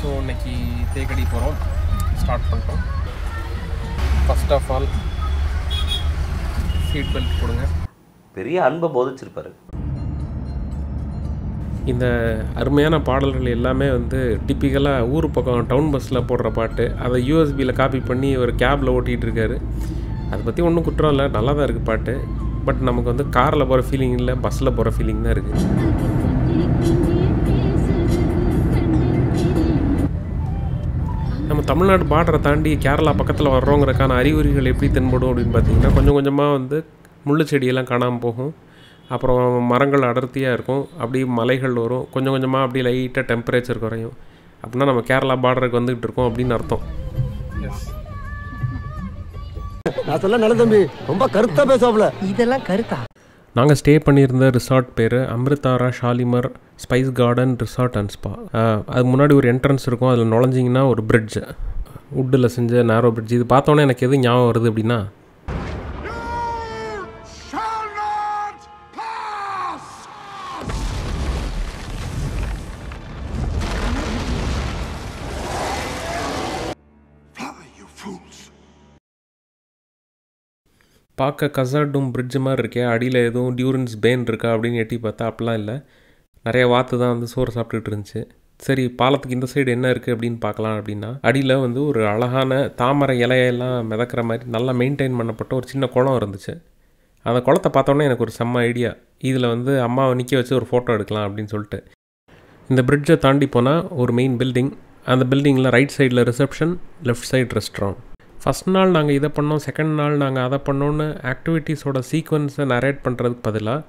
So இன்னைக்கு தேக்கடி போகிறோம் start பண்ணிட்டோம். First of all seat belt கொடுங்க பெரிய அன்பை போதிச்சிருப்பாரு. இந்த அருமையான பாடல்கள் எல்லாமே வந்து டிப்பிக்கலாக ஊர் பக்கம் டவுன் பஸ்ஸில் போடுற பாட்டு. அதை யூஎஸ்பியில் காப்பி பண்ணி ஒரு கேபில் ஓட்டிகிட்டு இருக்காரு. அதை பற்றி ஒன்றும் குற்றம் இல்லை. நல்லா தான் இருக்குது பாட்டு. பட் நமக்கு வந்து காரில் போகிற ஃபீலிங் இல்லை பஸ்ஸில் போகிற ஃபீலிங் தான் இருக்குது தமிழ்நாடு பார்டரை தாண்டி கேரளா பக்கத்தில் வர்றோங்கிறதுக்கான அறிகுறிகள் எப்படி தென்படும் அப்படின்னு பார்த்தீங்கன்னா கொஞ்சம் கொஞ்சமாக வந்து முள்ளு செடியெல்லாம் காணாமல் போகும். அப்புறம் மரங்கள் அடர்த்தியாக இருக்கும். அப்படியே மலைகள் வரும். கொஞ்சம் கொஞ்சமாக அப்படியே லைட்டாக டெம்பரேச்சர் குறையும். அப்படின்னா நம்ம கேரளா பார்டருக்கு வந்துகிட்டு இருக்கோம் அப்படின்னு அர்த்தம். நான் சொல்ல நல்ல தம்பி. ரொம்ப கருத்தா பேசுவாப்ல இதெல்லாம் கருத்தா? நாங்கள் ஸ்டே பண்ணியிருந்த ரிசார்ட் பேர் Amritara Shalimar spice garden resort and spa அது முன்னாடி ஒரு என்ட்ரன்ஸ் இருக்கும். அதில் நுழைஞ்சிங்கன்னா ஒரு பிரிட்ஜ் வுட்டில் செஞ்ச நேரோ பிரிட்ஜ் இது பார்த்தோன்னே எனக்கு எது ஞாபகம் வருது அப்படின்னா பார்க்க கசாடும் பிரிட்ஜ் மாதிரி இருக்கே. அடியில் எதுவும் டியூரன்ஸ் பேன் இருக்கா அப்படின்னு எட்டி பார்த்தா அப்படிலாம் இல்லை. நிறைய வாத்து தான் வந்து சோறு சாப்பிட்டுட்டு இருந்துச்சு. சரி பாலத்துக்கு இந்த சைடு என்ன இருக்குது அப்படின்னு பார்க்கலாம் அப்படின்னா அடியில் வந்து ஒரு அழகான தாமரை இலையெல்லாம் மிதக்கிற மாதிரி நல்லா மெயின்டைன் பண்ணப்பட்ட ஒரு சின்ன குளம் இருந்துச்சு. அந்த குளத்தை பார்த்தோன்னே எனக்கு ஒரு செம்ம ஐடியா இதில் வந்து அம்மாவை நிற்க வச்சு ஒரு ஃபோட்டோ எடுக்கலாம் அப்படின்னு சொல்லிட்டு. இந்த பிரிட்ஜை தாண்டி போனால் ஒரு மெயின் பில்டிங் அந்த பில்டிங்கில் ரைட் சைடில் reception left side restaurant first நாள் நாங்கள் இதை பண்ணோம் செகண்ட் நாள் நாங்கள் அதை பண்ணோன்னு ஆக்டிவிட்டீஸோட சீக்வன்ஸை நரேட் பண்ணுறதுக்கு பதிலாக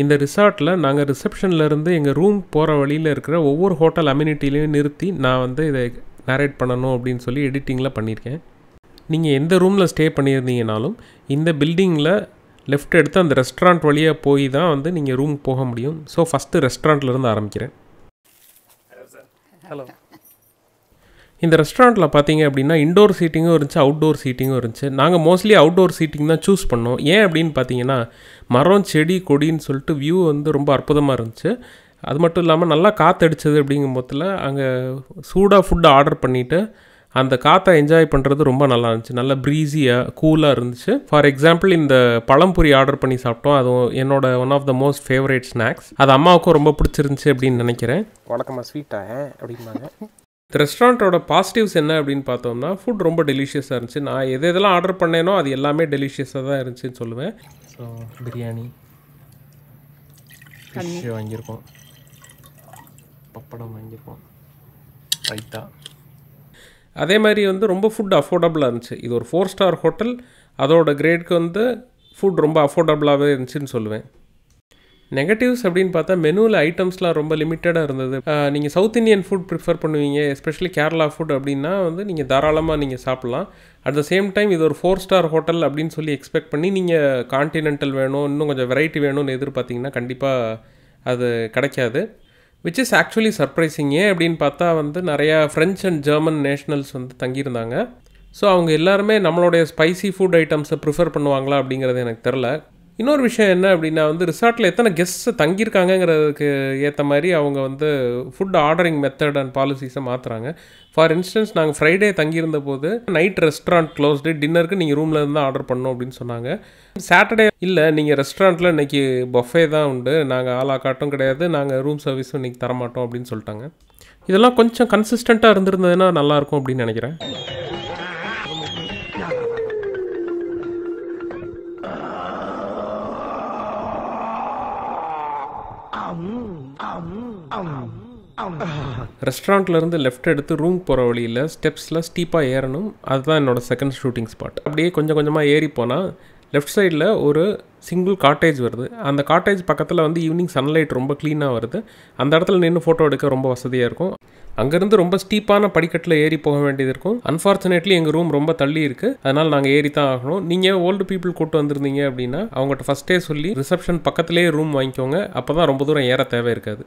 இந்த ரிசார்ட்டில் நாங்கள் ரிசப்ஷன்லேருந்து எங்கள் ரூம் போகிற வழியில் இருக்கிற ஒவ்வொரு ஹோட்டல் அம்யூனிட்டிலையும் நிறுத்தி நான் வந்து இதை நரேட் பண்ணணும் அப்படின்னு சொல்லி எடிட்டிங்கில் பண்ணியிருக்கேன். நீங்கள் எந்த ரூமில் ஸ்டே பண்ணியிருந்தீங்கனாலும் இந்த பில்டிங்கில் லெஃப்ட் எடுத்து அந்த ரெஸ்டாரண்ட் வழியாக போய் தான் வந்து நீங்கள் ரூம் போக முடியும். ஸோ ஃபஸ்ட்டு ரெஸ்டாரண்ட்லேருந்து ஆரம்பிக்கிறேன். ஹலோ இந்த ரெஸ்டாரண்ட்டில் பார்த்தீங்க அப்படின்னா இண்டோர் சீட்டிங்கும் இருந்துச்சு அவுட்டோர் சீட்டிங்கும் இருந்துச்சு. நாங்கள் மோஸ்ட்லி அவுட்டோர் சீட்டிங் தான் சூஸ் பண்ணோம். ஏன் அப்படின்னு பார்த்தீங்கன்னா மரம் செடி கொடின்னு சொல்லிட்டு வியூ வந்து ரொம்ப அற்புதமாக இருந்துச்சு. அது மட்டும் இல்லாமல் நல்லா காற்றடிச்சது அப்படிங்கும் போதில் அங்கே சூடாக ஃபுட்டு ஆர்டர் பண்ணிவிட்டு அந்த காற்றை என்ஜாய் பண்ணுறது ரொம்ப நல்லா இருந்துச்சு. நல்லா ப்ரீஸியாக கூலாக இருந்துச்சு. ஃபார் எக்ஸாம்பிள் இந்த பழம்புரி ஆர்டர் பண்ணி சாப்பிட்டோம். அதுவும் என்னோட one of the most favourite snacks அது அம்மாவுக்கும் ரொம்ப பிடிச்சிருந்துச்சு அப்படின்னு நினைக்கிறேன். வழக்கமாக ஸ்வீட்டாக அப்படின்னாங்க இந்த ரெஸ்டாரண்ட்டோட பாசிட்டிவ்ஸ் என்ன அப்படின்னு பார்த்தோம்னா ஃபுட் ரொம்ப டெலிஷியஸாக இருந்துச்சு. நான் எது எதெல்லாம் ஆர்டர் பண்ணேனோ அது எல்லாமே டெலிஷியஸாக தான் இருந்துச்சுன்னு சொல்லுவேன். ஸோ பிரியாணி ஃபிஷ் வாங்கியிருக்கோம். பப்படம் வாங்கியிருக்கோம். ரைத்தா அதே மாதிரி வந்து ரொம்ப ஃபுட் அஃபோர்டபுளாக இருந்துச்சு. இது ஒரு ஃபோர் ஸ்டார் ஹோட்டல் அதோட கிரேட்க்கு வந்து ஃபுட் ரொம்ப அஃபோர்டபுளாகவே இருந்துச்சுன்னு சொல்லுவேன். நெகட்டிவ்ஸ் அப்படின்னு பார்த்தா மெனுவில் ஐட்டம்ஸ்லாம் ரொம்ப லிமிட்டடாக இருந்தது. நீங்கள் சவுத் இந்தியன் ஃபுட் ப்ரிஃபர் பண்ணுவீங்க எஸ்பெஷலி கேரளா ஃபுட் அப்படின்னா வந்து நீங்கள் தாராளமாக நீங்கள் சாப்பிட்லாம். அட் த சேம் டைம் இது ஒரு ஃபோர் ஸ்டார் ஹோட்டல் அப்படின்னு சொல்லி எக்ஸ்பெக்ட் பண்ணி நீங்கள் கான்டினென்டல் வேணும் இன்னும் கொஞ்சம் வெரைட்டி வேணும்னு எதிர்பார்த்தீங்கன்னா கண்டிப்பாக அது கிடைக்காது. விச் இஸ் ஆக்சுவலி சர்ப்ரைசிங் ஏன் அப்படின்னு பார்த்தா வந்து நிறையா ஃப்ரெஞ்ச் அண்ட் ஜெர்மன் நேஷ்னல்ஸ் வந்து தங்கியிருந்தாங்க. ஸோ அவங்க எல்லாருமே நம்மளுடைய ஸ்பைசி ஃபுட் ஐட்டம்ஸை ப்ரிஃபர் பண்ணுவாங்களா அப்படிங்கிறது எனக்கு தெரில. இன்னொரு விஷயம் என்ன அப்படின்னா வந்து ரிசார்ட்டில் எத்தனை கெஸ்ட் தங்கியிருக்காங்கங்கிறதுக்கு ஏற்ற மாதிரி அவங்க வந்து ஃபுட் ஆர்டரிங் மெத்தட் அண்ட் பாலிசிஸை மாற்றுறாங்க ஃபார் இன்ஸ்டன்ஸ் நாங்கள் ஃப்ரைடே தங்கியிருந்த போது நைட் ரெஸ்டாரண்ட் க்ளோஸ்டு டின்னருக்கு நீங்கள் ரூமில் இருந்து ஆர்டர் பண்ணோம் அப்படின்னு சொன்னாங்க. சாட்டர்டே இல்லை நீங்கள் ரெஸ்டாரண்ட்டில் இன்றைக்கி பஃபே தான் உண்டு. நாங்கள் ஆளா காட்டும் கிடையாது. நாங்கள் ரூம் சர்வீஸும் இன்றைக்கி தரமாட்டோம் அப்படின்னு சொல்லிட்டாங்க. இதெல்லாம் கொஞ்சம் கன்சிஸ்டண்ட்டாக இருந்திருந்ததுன்னா நல்லாயிருக்கும் அப்படின்னு நினைக்கிறேன். ரெஸ்டாரண்ட்லேருந்து லெஃப்ட் எடுத்து ரூம் போகிற வழியில் ஸ்டெப்ஸில் ஸ்டீப்பாக ஏறணும். அதுதான் என்னோடய செகண்ட் ஷூட்டிங் ஸ்பாட் அப்படியே கொஞ்சம் கொஞ்சமாக ஏறி போனால் லெஃப்ட் சைடில் ஒரு சிங்கிள் காட்டேஜ் வருது. அந்த காட்டேஜ் பக்கத்தில் வந்து ஈவினிங் சன்லைட் ரொம்ப க்ளீனாக வருது. அந்த இடத்துல நின்று ஃபோட்டோ எடுக்க ரொம்ப வசதியாக இருக்கும். அங்கேருந்து ரொம்ப ஸ்டீப்பான படிக்கட்டில் ஏறி போக வேண்டியது இருக்கும். அன்ஃபார்ச்சுனேட்லி எங்கள் ரூம் ரொம்ப தள்ளி இருக்குது அதனால் நாங்கள் ஏறி தான் ஆகணும். நீங்கள் ஓல்டு பீப்புள் கூட்டு வந்திருந்தீங்க அப்படின்னா அவங்ககிட்ட ஃபஸ்ட்டே சொல்லி ரிசப்ஷன் பக்கத்துலேயே ரூம் வாங்கிக்கோங்க. அப்போ தான் ரொம்ப தூரம் ஏற தேவை இருக்காது.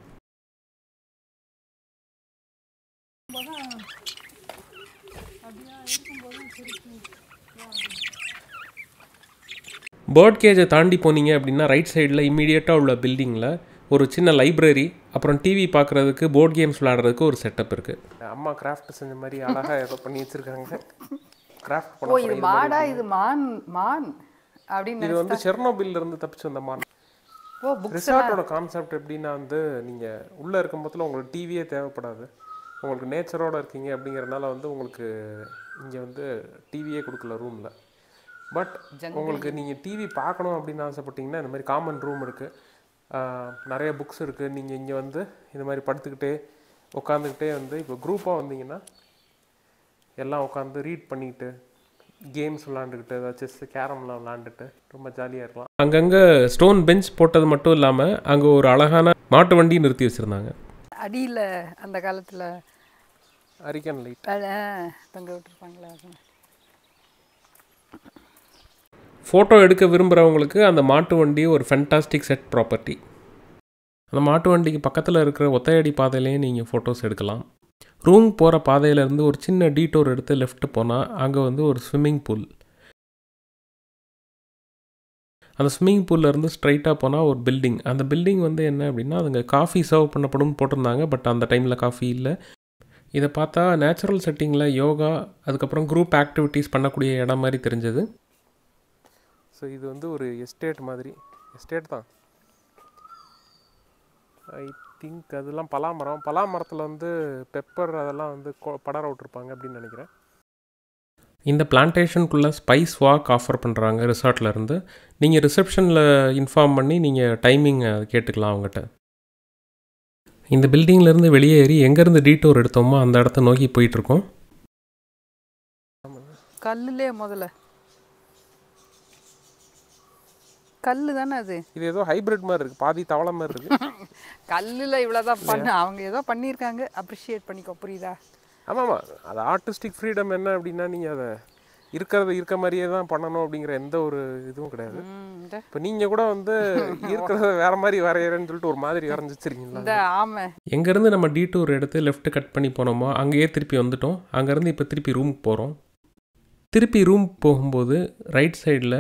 பேர்ட் கேஜை தாண்டி போனீங்க அப்படின்னா ரைட் சைடில் இம்மீடியட்டாக உள்ள பில்டிங்கில் ஒரு சின்ன லைப்ரரி அப்புறம் டிவி பார்க்குறதுக்கு போர்ட் கேம்ஸ் விளையாடுறதுக்கு ஒரு செட்டப் இருக்குது அம்மா கிராஃப்ட் செஞ்ச மாதிரி அழகாக ஏதோ பண்ணி வச்சுருக்காங்க. கிராஃப்ட் ஓ இது மாடா இது மான் மான் அப்படின்னு இது வந்து செர்னோபில்ல இருந்து தப்பிச்சு வந்த மான். ஓ ரிசார்ட்டோட கான்செப்ட் எப்படின்னா வந்து நீங்கள் உள்ளே இருக்கும் போதில் உங்களுக்கு டிவியே தேவைப்படாது. உங்களுக்கு நேச்சரோட இருக்கீங்க அப்படிங்கிறனால வந்து உங்களுக்கு இங்கே வந்து டிவியே கொடுக்கல ரூமில் பட் உங்களுக்கு நீங்கள் டிவி பார்க்கணும் அப்படின்னு ஆசைப்பட்டீங்கன்னா இந்த மாதிரி காமன் ரூம் இருக்குது நிறைய புக்ஸ் இருக்குது நீங்கள் இங்கே வந்து இந்த மாதிரி படுத்துக்கிட்டே உட்காந்துக்கிட்டே வந்து இப்போ குரூப்பாக வந்தீங்கன்னா எல்லாம் உட்காந்து ரீட் பண்ணிக்கிட்டு கேம்ஸ் விளாண்டுக்கிட்டு ஏதாவது செஸ் கேரம்லாம் விளாண்டுட்டு ரொம்ப ஜாலியாக இருக்கலாம். அங்கங்கே ஸ்டோன் பெஞ்ச் போட்டது மட்டும் இல்லாமல் அங்கே ஒரு அழகான மாட்டு வண்டி நிறுத்தி வச்சுருந்தாங்க. அடியில அந்த காலத்துல அரிக்கன் லைட் தொங்க விட்டுருப்பாங்களே. ஃபோட்டோ எடுக்க விரும்புகிறவங்களுக்கு அந்த மாட்டு வண்டி ஒரு ஃபென்டாஸ்டிக் செட் ப்ராப்பர்ட்டி அந்த மாட்டு வண்டிக்கு பக்கத்தில் இருக்கிற ஒத்தையடி பாதையிலேயே நீங்கள் ஃபோட்டோஸ் எடுக்கலாம். ரூம் போகிற பாதையிலேருந்து ஒரு சின்ன டீட்டோர் எடுத்து லெஃப்ட் போனால் அங்கே வந்து ஒரு ஸ்விம்மிங் பூல் அந்த ஸ்விம்மிங் பூல்லேருந்து ஸ்ட்ரைட்டாக போனால் ஒரு பில்டிங் அந்த பில்டிங் வந்து என்ன அப்படின்னா அதுங்க காஃபி சர்வ் பண்ணப்படும் போட்டிருந்தாங்க பட் அந்த டைமில் காஃபி இல்லை. இதை பார்த்தா நேச்சுரல் செட்டிங்கில் யோகா அதுக்கப்புறம் குரூப் ஆக்டிவிட்டீஸ் பண்ணக்கூடிய இடம் மாதிரி தெரிஞ்சது. ஸோ இது வந்து ஒரு எஸ்டேட் மாதிரி. எஸ்டேட் தான். ஐ திங்க் அதெல்லாம் பலாமரம். பலாமரத்தில் வந்து பெப்பர் அதெல்லாம் வந்து கொ- படர விட்டுருப்பாங்க அப்படின்னு நினைக்கிறேன். இந்த பிளான்டேஷனுக்குள்ளே ஸ்பைஸ் வாக் ஆஃபர் பண்ணுறாங்க ரிசார்ட்ல இருந்து. நீங்கள் ரிசப்ஷனில் இன்ஃபார்ம் பண்ணி நீங்கள் டைமிங் கேட்டுக்கலாம் அவங்ககிட்ட. இந்த பில்டிங்லேருந்து வெளியேறி எங்கேருந்து டீட்டோர் எடுத்தோமோ அந்த இடத்த நோக்கி போயிட்டுருக்கோம் கல்லுலே முதல்ல. கல்லு தானே அது? இது ஏதோ ஹைபிரிட் மாதிரி இருக்குது பாதி தவளை மாதிரி இருக்குது கல்லுல இவ்வளவுதான் பண்ண அவங்க ஏதோ பண்ணியிருக்காங்க. அப்ரிஷியேட் பண்ணிக்கோ புரியுதா? ஆமாம்மா அது ஆர்டிஸ்டிக் ஃப்ரீடம் என்ன அப்படின்னா நீங்கள் அதை இருக்கிறத இருக்க மாதிரியே தான் பண்ணணும் அப்படிங்கிற எந்த ஒரு இதுவும் கிடையாது. இப்போ நீங்கள் கூட வந்து இருக்கிறத வேற மாதிரி வரையறேன்னு சொல்லிட்டு ஒரு மாதிரி வரைஞ்சி வச்சிருக்கீங்களா இந்த ஆமை. எங்கேருந்து நம்ம டீட்டூர் எடுத்து லெஃப்ட் கட் பண்ணி போனோமோ அங்கேயே திருப்பி வந்துட்டோம். அங்கேருந்து இப்போ திருப்பி ரூமுக்கு போகிறோம் திருப்பி ரூம் போகும்போது ரைட் சைடில்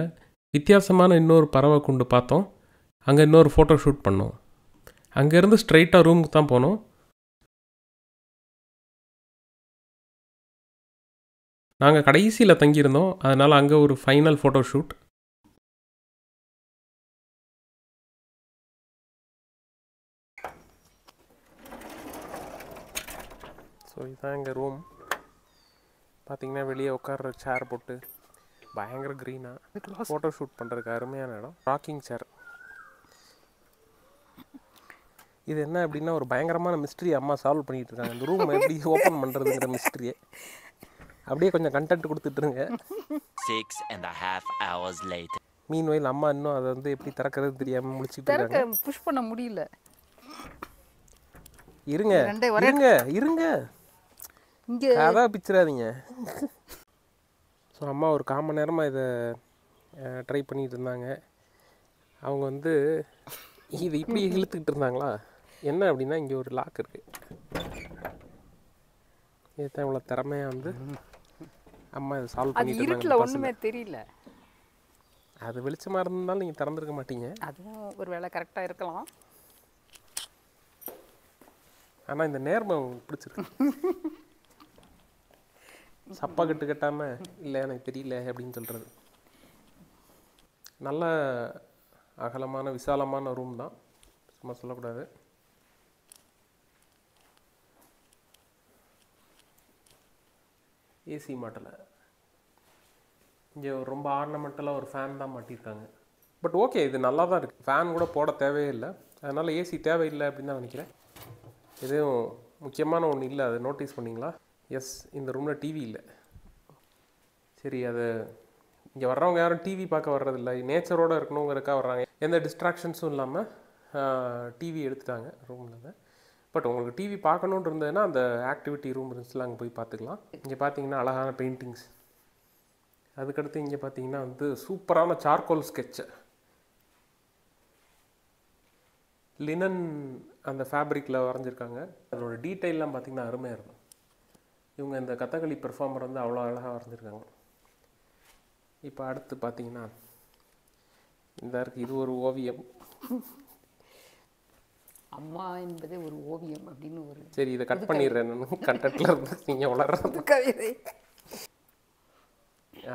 வித்தியாசமான இன்னொரு பறவை கொண்டு பார்த்தோம். அங்கே இன்னொரு ஃபோட்டோ ஷூட் பண்ணோம். அங்கேருந்து ஸ்ட்ரைட்டாக ரூமுக்கு தான் போனோம். நாங்கள் கடைசியில் தங்கியிருந்தோம். அதனால் அங்கே ஒரு ஃபைனல் ஃபோட்டோ ஷூட் ஸோ இதுதான் எங்கள் ரூம் பார்த்தீங்கன்னா வெளியே உட்கார்ற சேர் போட்டு பயங்கர க்ரீனாக ஃபோட்டோ ஷூட் பண்ணுறதுக்கு அருமையான இடம். ராக்கிங் சேர் இது என்ன அப்படின்னா ஒரு பயங்கரமான மிஸ்ட்ரி அம்மா சால்வ் பண்ணிட்டு இருக்காங்க. இந்த ரூம் எப்படி ஓப்பன் பண்ணுறதுங்கிற மிஸ்ட்ரியை அப்படியே கொஞ்சம் கண்டென்ட் கொடுத்துட்ருங்க and a half hours later. மீன் வயல் அம்மா இன்னும் அதை வந்து எப்படி திறக்கிறது தெரியாமல் முடிச்சுட்டு இருக்காங்க. புஷ் பண்ண முடியல. இருங்க. இருங்க இருங்க. இங்க கதா பிச்சிடாதீங்க. ஸோ அம்மா ஒரு கால் மணி நேரமாக இதை ட்ரை பண்ணிட்டு இருந்தாங்க. அவங்க வந்து இது இப்படி இழுத்துக்கிட்டு இருந்தாங்களா? என்ன அப்படின்னா இங்கே ஒரு லாக் இருக்கு. இதுதான் இவ்வளோ திறமையாக வந்து அம்மா இதை சால்வ் அது இருட்டுல ஒண்ணுமே தெரியல. அது வெளிச்சமாக இருந்தாலும் நீங்கள் திறந்துருக்க மாட்டீங்க. அதுவும் ஒரு வேளை கரெக்டா இருக்கலாம். ஆனால் இந்த நேர்மை பிடிச்சிருக்கு. சப்பா கட்டு கட்டாம இல்லை எனக்கு தெரியல அப்படின்னு சொல்கிறது நல்ல அகலமான விசாலமான ரூம் தான். சும்மா சொல்லக்கூடாது. ஏசி மாட்டலை. இங்கே ரொம்ப ஆர்னமெண்டலாக ஒரு ஃபேன் தான் மாட்டியிருக்காங்க பட் ஓகே இது நல்லா தான் இருக்குது ஃபேன் கூட போட தேவையே இல்லை. அதனால் ஏசி தேவையில்லை அப்படின்னு தான் நினைக்கிறேன். எதுவும் முக்கியமான ஒன்று இல்லை. அதை நோட்டீஸ் பண்ணீங்களா? எஸ் இந்த ரூமில் டிவி இல்லை. சரி அது இங்கே வர்றவங்க யாரும் டிவி பார்க்க வர்றதில்ல. நேச்சரோடு இருக்கணுங்கிறக்கா வர்றாங்க. எந்த டிஸ்ட்ராக்ஷன்ஸும் இல்லாமல் டிவி எடுத்துட்டாங்க ரூமில் பட் உங்களுக்கு டிவி பார்க்கணுன்னு இருந்ததுன்னா அந்த ஆக்டிவிட்டி ரூம் இருந்துச்சுல அங்கே போய் பார்த்துக்கலாம். இங்கே பார்த்தீங்கன்னா அழகான பெயிண்டிங்ஸ் அதுக்கடுத்து இங்கே பார்த்தீங்கன்னா வந்து சூப்பரான சார்கோல் ஸ்கெட்சு லினன் அந்த ஃபேப்ரிக்கில் வரைஞ்சிருக்காங்க. அதோட டீட்டெயிலெலாம் பார்த்தீங்கன்னா அருமையாக இருக்கும். இவங்க இந்த கதகளி பெர்ஃபார்மர் வந்து அவ்வளோ அழகாக வரைஞ்சிருக்காங்க. இப்போ அடுத்து பார்த்தீங்கன்னா இந்த இருக்கு இது ஒரு ஓவியம். அம்மா என்பதே ஒரு ஓவியம் அப்படின்னு ஒரு சரி இதை கட் பண்ணிடுறேன் நான். கண்டென்ட்டில் இருந்து நீங்கள் வளர்றது. கவிதை.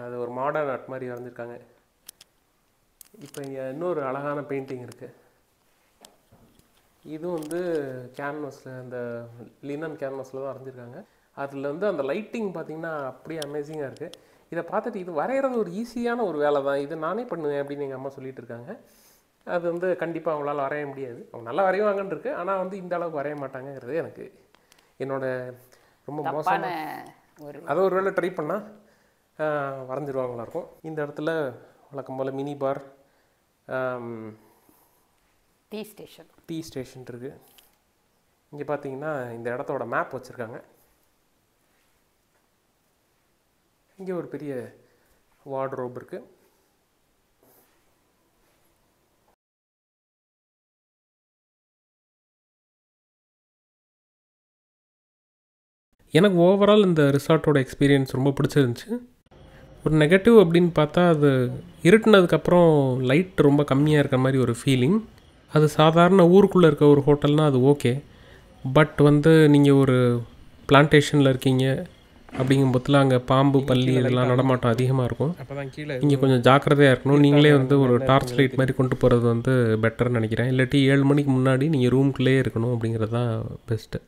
அது ஒரு மாடர்ன் ஆர்ட் மாதிரி வரைஞ்சிருக்காங்க. இப்போ இங்கே இன்னொரு அழகான பெயிண்டிங் இருக்குது இது வந்து கேன்வஸில் அந்த லினன் கேன்வஸில் தான் வரைஞ்சிருக்காங்க. அதில் வந்து அந்த லைட்டிங் பார்த்தீங்கன்னா அப்படியே அமேசிங்காக இருக்குது இதை பார்த்துட்டு இது வரைகிறது ஒரு ஈஸியான ஒரு வேலை தான். இது நானே பண்ணுவேன் அப்படின்னு எங்கள் அம்மா சொல்லிட்டு இருக்காங்க. அது வந்து கண்டிப்பாக அவங்களால வரைய முடியாது. அவங்க நல்லா வரைவாங்கன்னு இருக்கு. ஆனால் வந்து இந்த அளவுக்கு வரைய மாட்டாங்கங்கிறது எனக்கு என்னோட ரொம்ப மோசமான ஒரு அதை ஒரு வேளை ட்ரை பண்ணால் வரைஞ்சிருவாங்களா இருக்கும். இந்த இடத்துல வழக்கம் போல் mini bar tea station tea station இருக்குது இங்கே பார்த்தீங்கன்னா இந்த இடத்தோட மேப் வச்சுருக்காங்க. இங்கே ஒரு பெரிய வார்ட்ரோப் இருக்குது எனக்கு ஓவரால் இந்த ரிசார்ட்டோட எக்ஸ்பீரியன்ஸ் ரொம்ப பிடிச்சிருந்துச்சு. ஒரு நெகட்டிவ் அப்படின்னு பார்த்தா அது இருட்டுனதுக்கப்புறம் லைட் ரொம்ப கம்மியாக இருக்கிற மாதிரி ஒரு ஃபீலிங் அது சாதாரண ஊருக்குள்ளே இருக்க ஒரு ஹோட்டல்னால் அது ஓகே பட் வந்து நீங்கள் ஒரு பிளான்டேஷனில் இருக்கீங்க அப்படிங்கும்போதுல அங்கே பாம்பு பல்லி இதெல்லாம் நடமாட்டம் அதிகமாக இருக்கும். நீங்கள் கொஞ்சம் ஜாக்கிரதையாக இருக்கணும். நீங்களே வந்து ஒரு டார்ச் லைட் மாதிரி கொண்டு போகிறது வந்து பெட்டர்னு நினைக்கிறேன். இல்லாட்டி ஏழு மணிக்கு முன்னாடி நீங்கள் ரூம்குள்ளேயே இருக்கணும் அப்படிங்கிறது தான் பெஸ்ட்டு